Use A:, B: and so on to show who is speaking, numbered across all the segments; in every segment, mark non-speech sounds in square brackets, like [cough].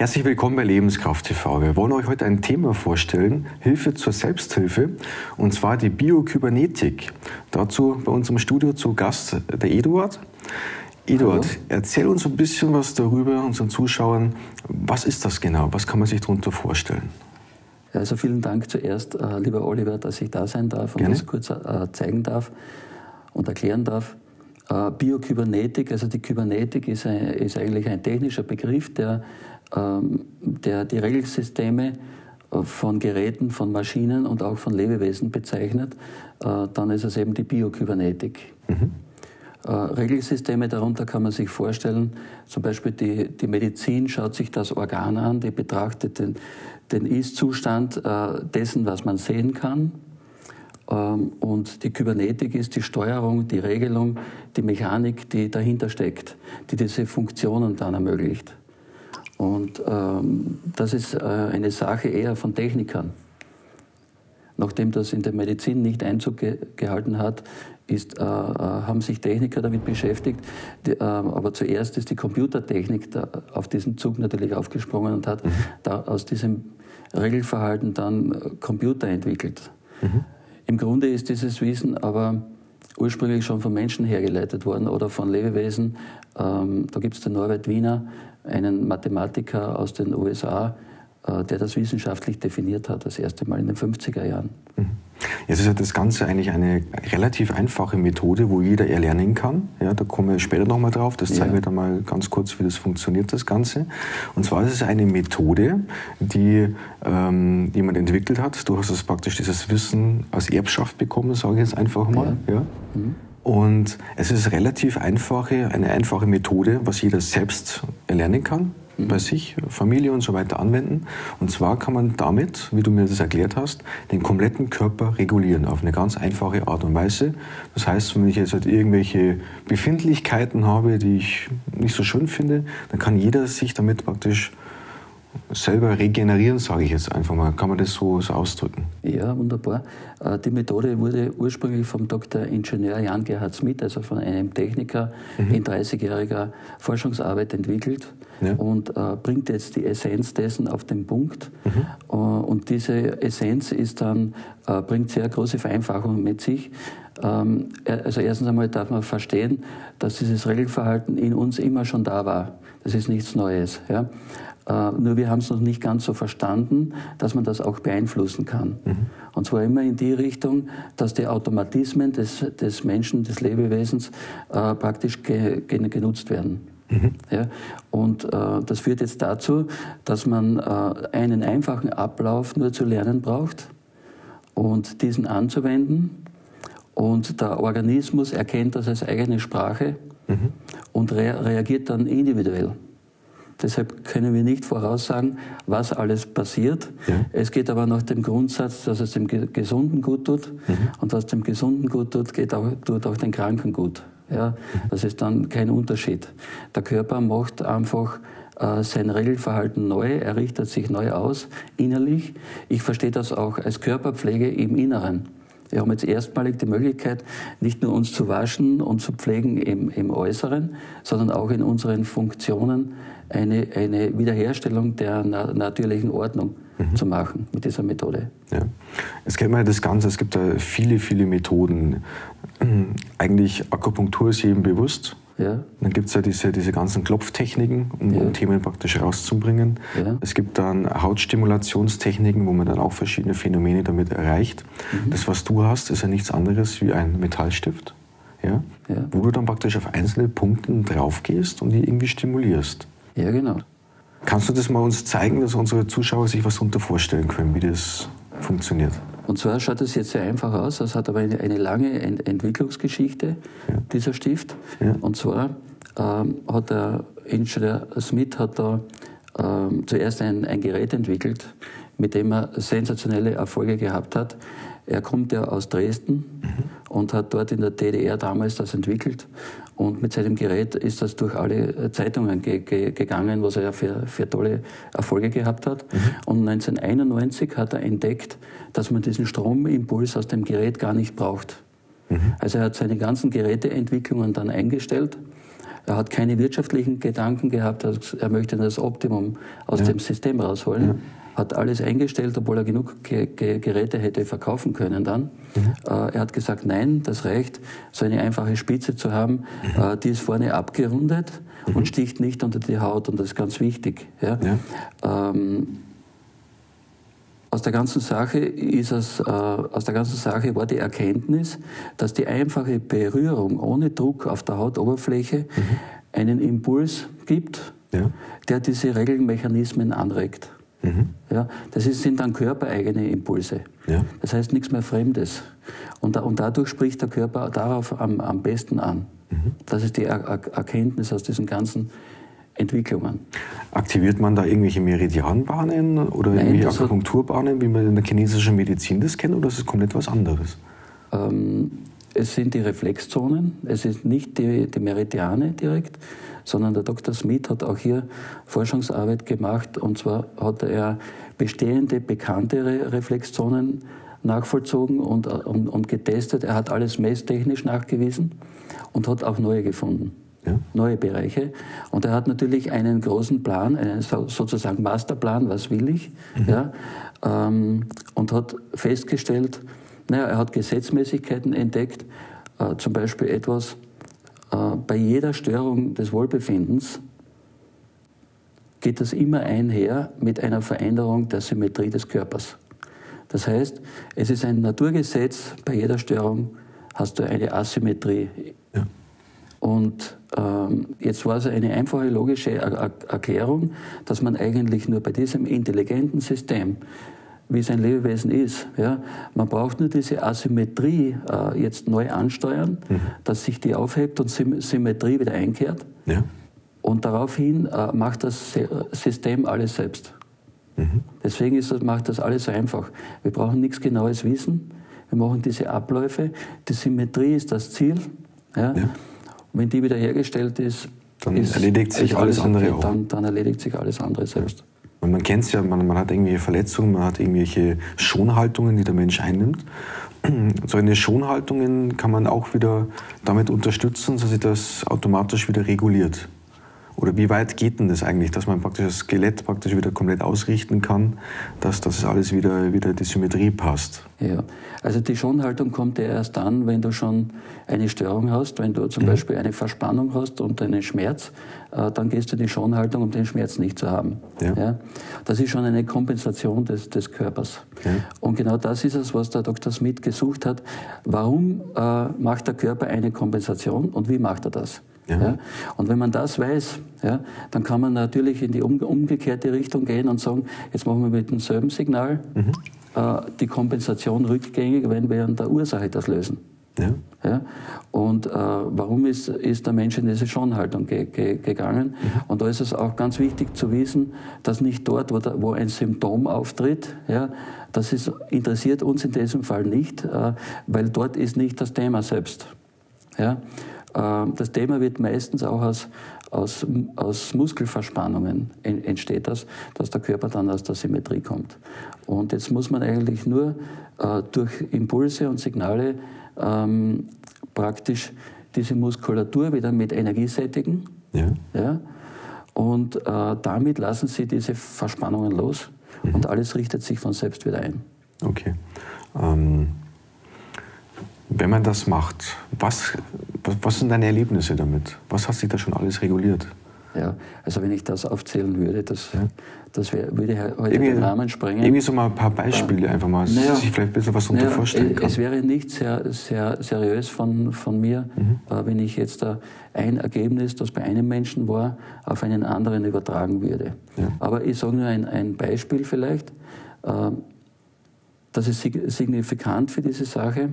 A: Herzlich willkommen bei Lebenskraft TV. Wir wollen euch heute ein Thema vorstellen, Hilfe zur Selbsthilfe, und zwar die Biokybernetik. Dazu bei uns im Studio zu Gast der Eduard. Eduard, Hallo. erzähl uns ein bisschen was darüber, unseren Zuschauern. Was ist das genau? Was kann man sich darunter vorstellen?
B: Also vielen Dank zuerst, äh, lieber Oliver, dass ich da sein darf und Gerne. das kurz äh, zeigen darf und erklären darf. Äh, Biokybernetik, also die Kybernetik ist, ein, ist eigentlich ein technischer Begriff, der der die Regelsysteme äh, von Geräten, von Maschinen und auch von Lebewesen bezeichnet, äh, dann ist es eben die Biokybernetik. Mhm. Äh, Regelsysteme darunter kann man sich vorstellen, zum Beispiel die, die Medizin schaut sich das Organ an, die betrachtet den, den Ist-Zustand dessen, was man sehen kann. Ähm, und die Kybernetik ist die Steuerung, die Regelung, die Mechanik, die dahinter steckt, die diese Funktionen dann ermöglicht. Und ähm, das ist äh, eine Sache eher von Technikern. Nachdem das in der Medizin nicht Einzug ge gehalten hat, ist, äh, äh, haben sich Techniker damit beschäftigt. Die, äh, aber zuerst ist die Computertechnik auf diesen Zug natürlich aufgesprungen und hat mhm. da aus diesem Regelverhalten dann äh, Computer entwickelt. Mhm. Im Grunde ist dieses Wissen aber ursprünglich schon von Menschen hergeleitet worden oder von Lebewesen. Ähm, da gibt es den Norbert Wiener, einen Mathematiker aus den USA, äh, der das wissenschaftlich definiert hat, das erste Mal in den 50er Jahren.
A: Mhm. Jetzt ist ja das Ganze eigentlich eine relativ einfache Methode, wo jeder erlernen kann. Ja, da kommen wir später nochmal drauf. Das zeigen ja. wir dann mal ganz kurz, wie das funktioniert, das Ganze. Und zwar ist es eine Methode, die ähm, jemand entwickelt hat. Du hast es praktisch dieses Wissen als Erbschaft bekommen, sage ich jetzt einfach mal. Ja. ja. Mhm. Und es ist relativ einfache, eine einfache Methode, was jeder selbst erlernen kann, mhm. bei sich, Familie und so weiter anwenden. Und zwar kann man damit, wie du mir das erklärt hast, den kompletten Körper regulieren auf eine ganz einfache Art und Weise. Das heißt, wenn ich jetzt halt irgendwelche Befindlichkeiten habe, die ich nicht so schön finde, dann kann jeder sich damit praktisch selber regenerieren, sage ich jetzt einfach mal. Kann man das so, so ausdrücken?
B: Ja, wunderbar. Äh, die Methode wurde ursprünglich vom Dr. Ingenieur Jan Gerhard Smith, also von einem Techniker mhm. in 30-jähriger Forschungsarbeit entwickelt ja. und äh, bringt jetzt die Essenz dessen auf den Punkt. Mhm. Äh, und diese Essenz ist dann, bringt sehr große Vereinfachungen mit sich. Ähm, also erstens einmal darf man verstehen, dass dieses Regelverhalten in uns immer schon da war. Das ist nichts Neues. Ja? Äh, nur wir haben es noch nicht ganz so verstanden, dass man das auch beeinflussen kann. Mhm. Und zwar immer in die Richtung, dass die Automatismen des, des Menschen, des Lebewesens äh, praktisch ge, ge, genutzt werden. Mhm. Ja, und äh, das führt jetzt dazu, dass man äh, einen einfachen Ablauf nur zu lernen braucht und diesen anzuwenden. Und der Organismus erkennt das als eigene Sprache mhm. und re reagiert dann individuell. Deshalb können wir nicht voraussagen, was alles passiert. Ja. Es geht aber nach dem Grundsatz, dass es dem Gesunden gut tut. Mhm. Und was dem Gesunden gut tut, geht auch, tut auch den Kranken gut. Ja, das ist dann kein Unterschied. Der Körper macht einfach äh, sein Regelverhalten neu, er richtet sich neu aus, innerlich. Ich verstehe das auch als Körperpflege im Inneren. Wir haben jetzt erstmalig die Möglichkeit, nicht nur uns zu waschen und zu pflegen im, im Äußeren, sondern auch in unseren Funktionen eine, eine Wiederherstellung der na natürlichen Ordnung mhm. zu machen mit dieser Methode.
A: Ja. Es kennt man ja das Ganze, es gibt da viele, viele Methoden. [clears throat] Eigentlich Akupunktur ist jedem bewusst. Ja. Dann gibt es ja diese, diese ganzen Klopftechniken, um, ja. Themen praktisch rauszubringen. Ja. Es gibt dann Hautstimulationstechniken, wo man dann auch verschiedene Phänomene damit erreicht. Mhm. Das, was du hast, ist ja nichts anderes wie ein Metallstift, ja? wo du dann praktisch auf einzelne Punkte drauf gehst und die irgendwie stimulierst.
B: Ja, genau.
A: Kannst du das mal uns zeigen, dass unsere Zuschauer sich was darunter vorstellen können, wie das funktioniert?
B: Und zwar schaut es jetzt sehr einfach aus, es hat aber eine, eine lange Ent Entwicklungsgeschichte, ja. dieser Stift. Ja. Und zwar ähm, hat der Ingenieur Smith hat da ähm, zuerst ein, ein Gerät entwickelt, mit dem er sensationelle Erfolge gehabt hat. Er kommt ja aus Dresden mhm. und hat dort in der DDR damals das entwickelt. Und mit seinem Gerät ist das durch alle Zeitungen ge ge gegangen, was er ja für, für tolle Erfolge gehabt hat. Mhm. Und 1991 hat er entdeckt, dass man diesen Stromimpuls aus dem Gerät gar nicht braucht. Mhm. Also er hat seine ganzen Geräteentwicklungen dann eingestellt Er hat keine wirtschaftlichen Gedanken gehabt, er möchte das Optimum aus ja. dem System rausholen. Ja. Hat alles eingestellt, obwohl er genug Ge Ge Geräte hätte verkaufen können dann. Mhm. Äh, er hat gesagt, nein, das reicht, so eine einfache Spitze zu haben, mhm. äh, die ist vorne abgerundet mhm. und sticht nicht unter die Haut und das ist ganz wichtig. Ja? Ähm, aus der ganzen Sache ist es, äh, aus der ganzen Sache war die Erkenntnis, dass die einfache Berührung ohne Druck auf der Hautoberfläche mhm. einen Impuls gibt, ja. der diese Regelmechanismen anregt. Mhm. Ja, das ist, sind dann körpereigene Impulse. Ja. Das heißt nichts mehr Fremdes. Und, und dadurch spricht der Körper darauf am, am besten an. Mhm. Das ist die er Erkenntnis aus diesen ganzen Entwicklungen.
A: Aktiviert man da irgendwelche Meridianbahnen oder Nein, irgendwelche Akupunkturbahnen, wie man in der chinesischen Medizin das kennt, oder ist es komplett was anderes?
B: Ähm, es sind die Reflexzonen, es ist nicht die, die, Meridiane direkt, sondern der Dr. Smith hat auch hier Forschungsarbeit gemacht und zwar hat er bestehende, bekannte Reflexzonen nachvollzogen und, und, und getestet. Er hat alles messtechnisch nachgewiesen und hat auch neue gefunden ja. neue Bereiche. Und er hat natürlich einen großen Plan, einen sozusagen Masterplan, was will ich, mhm. ja, ähm, und hat festgestellt, naja, er hat Gesetzmäßigkeiten entdeckt, äh, zum Beispiel etwas, äh, bei jeder Störung des Wohlbefindens geht das immer einher mit einer Veränderung der Symmetrie des Körpers. Das heißt, es ist ein Naturgesetz, bei jeder Störung hast du eine Asymmetrie. Ja. Und ähm, jetzt war es eine einfache logische er Erklärung, dass man eigentlich nur bei diesem intelligenten System, wie es ein Lebewesen ist, ja, man braucht nur diese Asymmetrie äh, jetzt neu ansteuern, mhm. dass sich die aufhebt und Sym Symmetrie wieder einkehrt. Ja. Und daraufhin äh, macht das System alles selbst. Mhm. Deswegen ist das, macht das alles so einfach. Wir brauchen nichts Genaues wissen. Wir machen diese Abläufe. Die Symmetrie ist das Ziel. Ja. ja. Wenn die wiederhergestellt ist,
A: dann ist erledigt sich alles, alles andere
B: auch. Dann, dann, erledigt sich alles andere selbst.
A: Und man kennt es ja, man, man, hat irgendwelche Verletzungen, man hat irgendwelche Schonhaltungen, die der Mensch einnimmt. [clears throat] So eine Schonhaltungen kann man auch wieder damit unterstützen, dass sich das automatisch wieder reguliert. Oder wie weit geht denn das eigentlich, dass man praktisch das Skelett praktisch wieder komplett ausrichten kann, dass das alles wieder, wieder die Symmetrie passt?
B: Ja, also die Schonhaltung kommt ja erst dann, wenn du schon eine Störung hast, wenn du zum mhm. Beispiel eine Verspannung hast und einen Schmerz, äh, dann gehst du in die Schonhaltung, um den Schmerz nicht zu haben. Ja. ja? Das ist schon eine Kompensation des, des Körpers. Ja. Und genau das ist es, was der Dr. Smith gesucht hat. Warum äh, macht der Körper eine Kompensation und wie macht er das? Ja. ja. Und wenn man das weiß, ja, dann kann man natürlich in die umgekehrte Richtung gehen und sagen, jetzt machen wir mit demselben Signal mhm. äh, die Kompensation rückgängig, wenn wir an der Ursache das lösen. Ja? Und äh, warum ist, ist der Mensch in diese Schonhaltung ge ge gegangen? Mhm. Und da ist es auch ganz wichtig zu wissen, dass nicht dort, wo, da, wo ein Symptom auftritt, ja, das ist, interessiert uns in diesem Fall nicht, äh, weil dort ist nicht das Thema selbst. Ja? Ähm, das Thema wird meistens auch aus, aus, aus Muskelverspannungen entsteht das, dass der Körper dann aus der Symmetrie kommt. Und jetzt muss man eigentlich nur äh, durch Impulse und Signale ähm, praktisch diese Muskulatur wieder mit Energie sättigen. Ja. ja und äh, damit lassen sie diese Verspannungen los mhm. und alles richtet sich von selbst wieder ein.
A: Okay. Ähm wenn man das macht, was, was sind deine Erlebnisse damit? Was hat sich da schon alles reguliert?
B: Ja, also wenn ich das aufzählen würde, das, ja. das wär, würde heute irgendwie, den Rahmen sprengen.
A: Irgendwie so mal ein paar Beispiele, ja. einfach mal, naja, sich vielleicht ein bisschen was darunter naja, vorstellen kann.
B: Es wäre nicht sehr, sehr seriös von, von mir, mhm. äh, wenn ich jetzt da ein Ergebnis, das bei einem Menschen war, auf einen anderen übertragen würde. Ja. Aber ich sage nur ein, ein Beispiel vielleicht. Äh, das ist signifikant für diese Sache.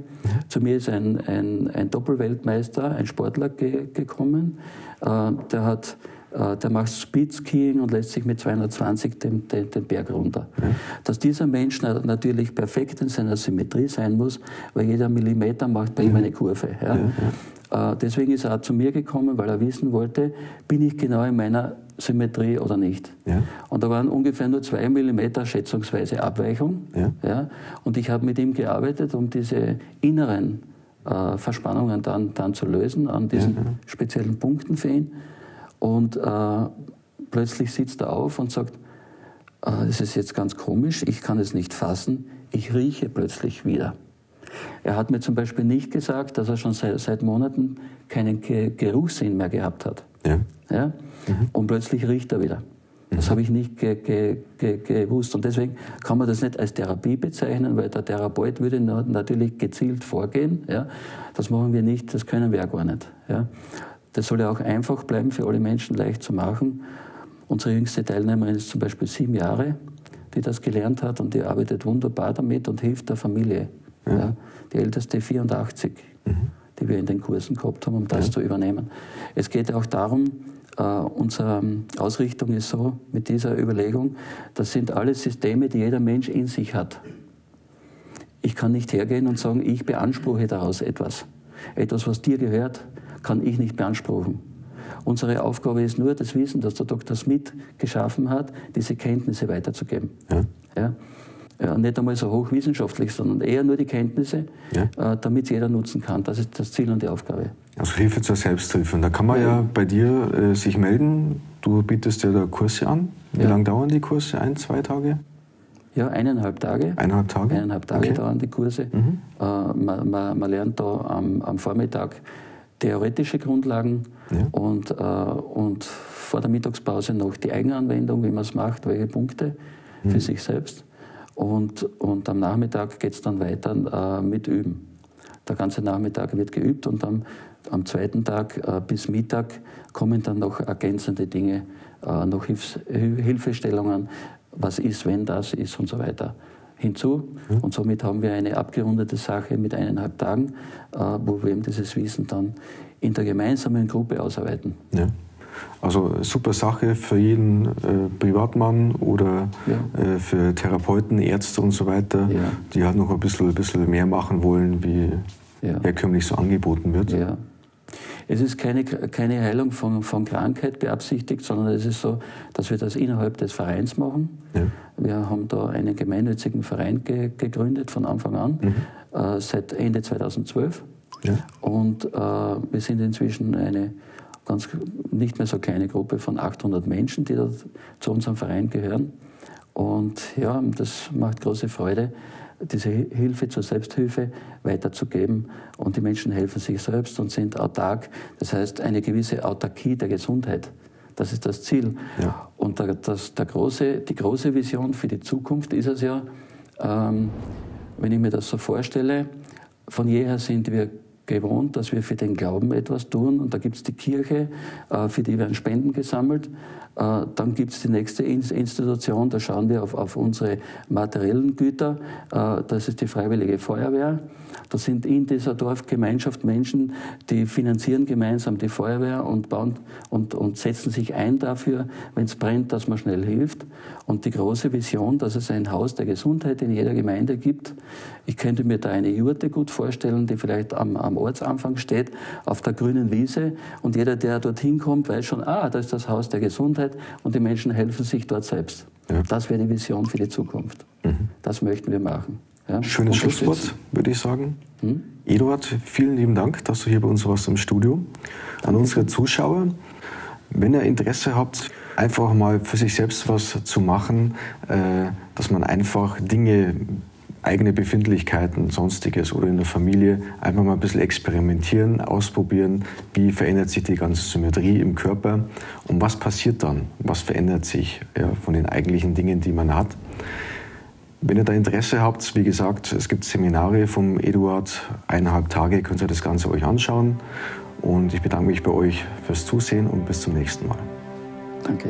B: Zu mir ist ein, ein, ein Doppelweltmeister, ein Sportler ge gekommen. Äh, der, hat, äh, der macht Speedskiing und lässt sich mit 220 den, den, den Berg runter. Ja. Dass dieser Mensch natürlich perfekt in seiner Symmetrie sein muss, weil jeder Millimeter macht bei ja. ihm eine Kurve. Ja. Äh, deswegen ist er auch zu mir gekommen, weil er wissen wollte, bin ich genau in meiner Symmetrie oder nicht. Ja. Und da waren ungefähr nur zwei Millimeter schätzungsweise Abweichung. Ja. Ja, und ich habe mit ihm gearbeitet, um diese inneren äh, Verspannungen dann, dann zu lösen an diesen ja, speziellen Punkten für ihn. Und äh, plötzlich sitzt er auf und sagt, äh, das ist jetzt ganz komisch, ich kann es nicht fassen, ich rieche plötzlich wieder. Er hat mir zum Beispiel nicht gesagt, dass er schon seit, seit Monaten keinen Ge Geruchssinn mehr gehabt hat. Ja. Ja? Mhm. Und plötzlich riecht er wieder. Das mhm. habe ich nicht ge ge ge gewusst. Und deswegen kann man das nicht als Therapie bezeichnen, weil der Therapeut würde natürlich gezielt vorgehen. Ja? Das machen wir nicht, das können wir gar nicht. Ja? Das soll ja auch einfach bleiben, für alle Menschen leicht zu machen. Unsere jüngste Teilnehmerin ist zum Beispiel sieben Jahre, die das gelernt hat und die arbeitet wunderbar damit und hilft der Familie. Ja. Ja? Die älteste 84, mhm. die wir in den Kursen gehabt haben, um das zu übernehmen. Es geht auch darum, Uh, unsere Ausrichtung ist so mit dieser Überlegung, das sind alle Systeme, die jeder Mensch in sich hat. Ich kann nicht hergehen und sagen, ich beanspruche daraus etwas. Etwas, was dir gehört, kann ich nicht beanspruchen. Unsere Aufgabe ist nur, das Wissen, das der Dr. Smith geschaffen hat, diese Kenntnisse weiterzugeben. Ja. Ja? Ja, nicht einmal so hochwissenschaftlich, sondern eher nur die Kenntnisse, ja. äh, damit jeder nutzen kann. Das ist das Ziel und die Aufgabe.
A: Also Hilfe zur Selbsthilfe. Und da kann man ja, ja bei dir äh, sich melden. Du bietest ja da Kurse an. Wie lange dauern die Kurse? Ein, zwei Tage?
B: Ja, eineinhalb Tage.
A: Eineinhalb Tage?
B: Eineinhalb Tage okay. dauern die Kurse. Mhm. Äh, man, man, man, lernt da am, am, Vormittag theoretische Grundlagen und, äh, und vor der Mittagspause noch die Eigenanwendung, wie man es macht, welche Punkte mhm. für sich selbst. Und, und am Nachmittag geht es dann weiter äh, mit Üben. Der ganze Nachmittag wird geübt und am, am zweiten Tag äh, bis Mittag kommen dann noch ergänzende Dinge, äh, noch Hilfs Hilfestellungen, was ist, wenn das ist und so weiter hinzu. Mhm. Und somit haben wir eine abgerundete Sache mit eineinhalb Tagen, äh, wo wir eben dieses Wissen dann in der gemeinsamen Gruppe ausarbeiten.
A: Ja. Also super Sache für jeden äh, Privatmann oder ja. äh, für Therapeuten, Ärzte und so weiter, ja. die halt noch ein bisschen, ein bisschen mehr machen wollen, wie ja. herkömmlich so angeboten wird. Ja.
B: Es ist keine, keine Heilung von, von Krankheit beabsichtigt, sondern es ist so, dass wir das innerhalb des Vereins machen. Wir haben da einen gemeinnützigen Verein ge gegründet von Anfang an, mhm. äh, seit Ende 2012. Ja. Und äh, wir sind inzwischen eine ganz nicht mehr so kleine Gruppe von 800 Menschen, die da zu unserem Verein gehören. Und ja, das macht große Freude, diese Hilfe zur Selbsthilfe weiterzugeben. Und die Menschen helfen sich selbst und sind autark. Das heißt, eine gewisse Autarkie der Gesundheit. Das ist das Ziel. Ja. Und der, das, der große, die große Vision für die Zukunft ist es ja, ähm, wenn ich mir das so vorstelle, von jeher sind wir gewohnt, dass wir für den Glauben etwas tun. Und da gibt es die Kirche, äh, für die werden Spenden gesammelt. Äh, dann gibt es die nächste Institution, da schauen wir auf, auf unsere materiellen Güter. Äh, das ist die Freiwillige Feuerwehr. Da sind in dieser Dorfgemeinschaft Menschen, die finanzieren gemeinsam die Feuerwehr und bauen und, und setzen sich ein dafür, wenn es brennt, dass man schnell hilft. Und die große Vision, dass es ein Haus der Gesundheit in jeder Gemeinde gibt. Ich könnte mir da eine Jurte gut vorstellen, die vielleicht am, am Ortsanfang steht, auf der grünen Wiese. Und jeder, der dorthin kommt, weiß schon, ah, da ist das Haus der Gesundheit und die Menschen helfen sich dort selbst. Ja. Das wäre die Vision für die Zukunft. Mhm. Das möchten wir machen.
A: Ja, Schönes Schlusswort, würde ich sagen. Hm? Eduard, vielen lieben Dank, dass du hier bei uns warst im Studio. An unsere Zuschauer, wenn ihr Interesse habt, einfach mal für sich selbst was zu machen, äh, dass man einfach Dinge, eigene Befindlichkeiten, sonstiges oder in der Familie einfach mal ein bisschen experimentieren, ausprobieren, wie verändert sich die ganze Symmetrie im Körper und was passiert dann, was verändert sich ja, von den eigentlichen Dingen, die man hat. Wenn ihr da Interesse habt, wie gesagt, es gibt Seminare vom Eduard, eineinhalb Tage könnt ihr das Ganze euch anschauen. Und ich bedanke mich bei euch fürs Zusehen und bis zum nächsten Mal.
B: Danke.